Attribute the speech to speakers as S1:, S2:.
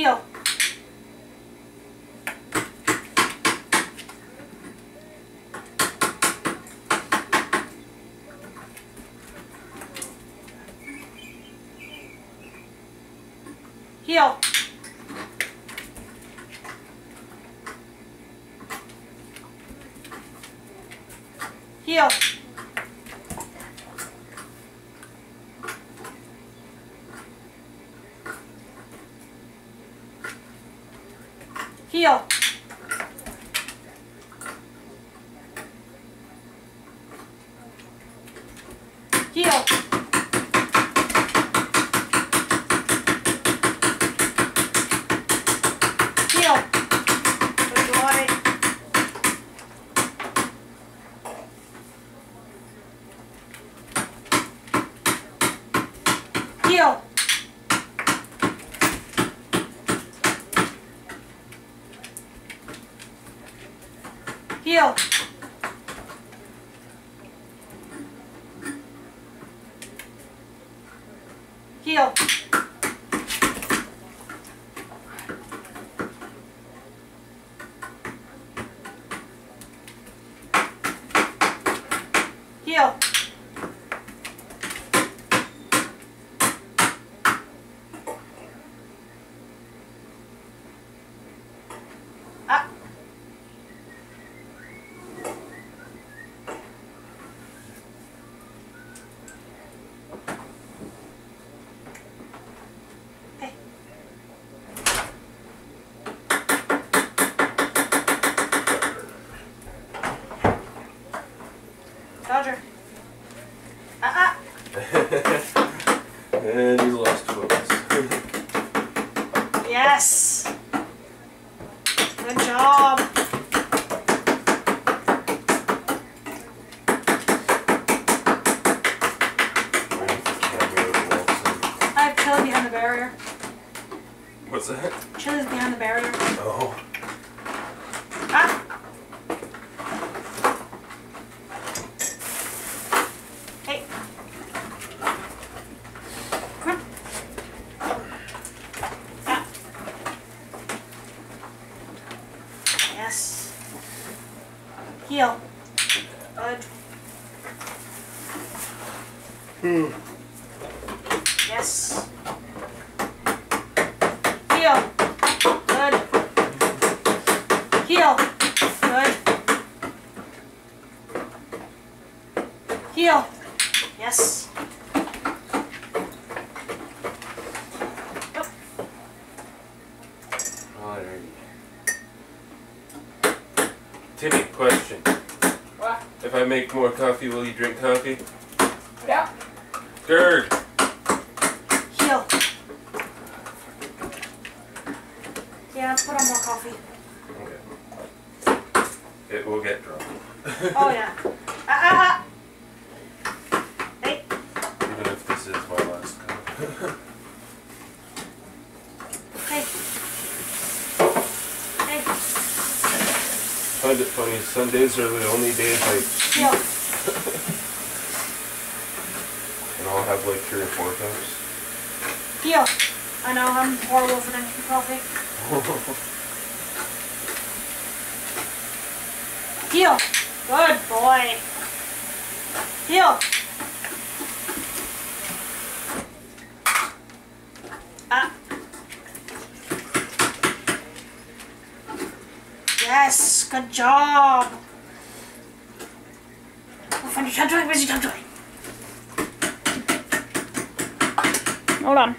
S1: Heel. Heel. Heel. Heel. Heel. Heel. Good boy. Heel. Heel. Heel. Heel. Ah. Dodger. Ah ah.
S2: and you lost focus.
S1: Yes. Good job. I have chili behind the barrier.
S2: What's that?
S1: Chili's behind the barrier.
S2: Oh.
S1: Ah. Hey. Come on. Ah. Yes. Heel. Good. Hmm. Yes. Heel. Good. Heel. Good. Heel. Yes. Yep.
S2: Alrighty. Timmy, question.
S3: What?
S2: If I make more coffee, will you drink coffee?
S3: Yeah.
S2: Gerd!
S1: Heel. Yeah, let's put on more coffee.
S2: Okay. It will get drunk.
S1: Oh yeah. Ah ah ah. Hey.
S2: Even if this is my last cup.
S1: Hey. Hey.
S2: Find it funny, Sundays are the only days I
S1: Heel.
S2: and I'll have like three or four cups.
S1: Heel. I know I'm horrible for drinking coffee. Heel. Good boy. Heel. Ah. Yes, good job. Find your time busy time Hold on.